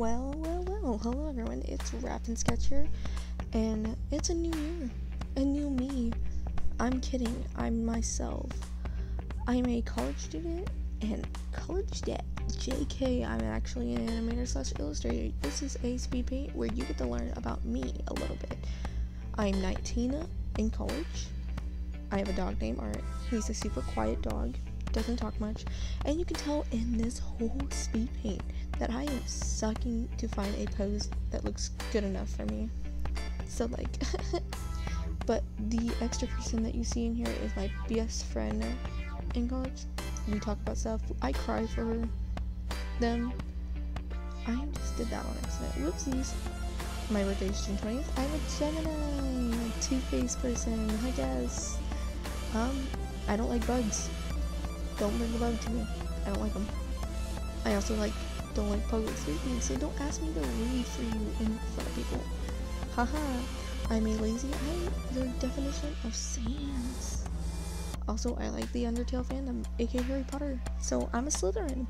Well, well, well. Hello, everyone. It's Rap and Sketch here, and it's a new year, a new me. I'm kidding. I'm myself. I'm a college student and college debt. JK, I'm actually an animator slash illustrator. This is a speed paint where you get to learn about me a little bit. I'm 19 in college. I have a dog named Art. He's a super quiet dog, doesn't talk much, and you can tell in this whole speed paint that I am sucking to find a pose that looks good enough for me. So like, but the extra person that you see in here is my best friend in college. We talk about stuff. I cry for her, them. I just did that on accident. Whoopsies. My birthday is June 20th. I'm a Gemini, two-faced person. I guess. Um, I don't like bugs. Don't bring a bug to me. I don't like them. I also like don't like public speaking, so don't ask me to read for you in front of people. Haha, I'm a lazy I your definition of sans. Also, I like the Undertale fandom, aka Harry Potter, so I'm a Slytherin.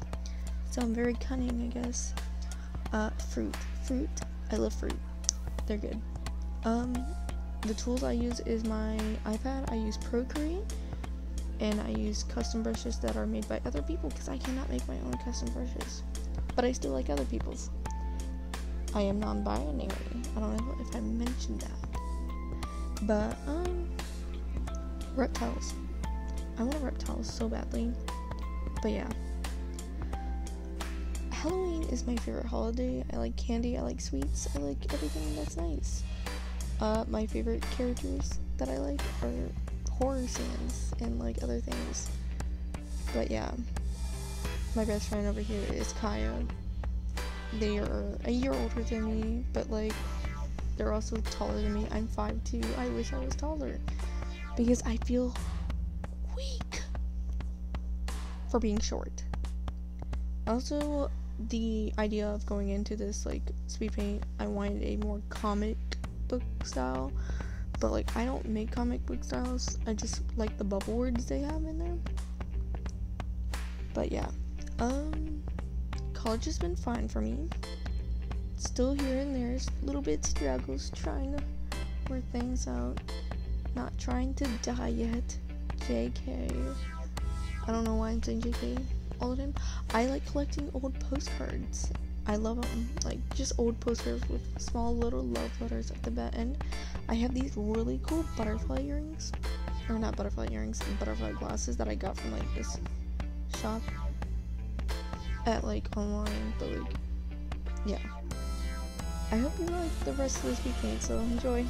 So I'm very cunning, I guess. Uh, fruit. Fruit. I love fruit. They're good. Um, the tools I use is my iPad. I use Procreate and I use custom brushes that are made by other people because I cannot make my own custom brushes. But I still like other people's. I am non-binary. I don't know if I mentioned that. But um reptiles. I want reptiles so badly. But yeah. Halloween is my favorite holiday. I like candy, I like sweets, I like everything that's nice. Uh, my favorite characters that I like are horror scenes and like other things. But yeah, my best friend over here is Kaya. They are a year older than me, but like they're also taller than me. I'm 5'2. I wish I was taller because I feel weak for being short. Also, the idea of going into this like speed paint, I wanted a more comic book style but like I don't make comic book styles. I just like the bubble words they have in there. But yeah, um, college has been fine for me. Still here and there, little bit struggles, trying to work things out. Not trying to die yet. JK. I don't know why I'm saying JK all the time. I like collecting old postcards I love them. Like just old postcards with small little love letters at the back end. I have these really cool butterfly earrings, or not butterfly earrings, butterfly glasses that I got from like this shop at like online. But like, yeah. I hope you like the rest of this weekend. So enjoy.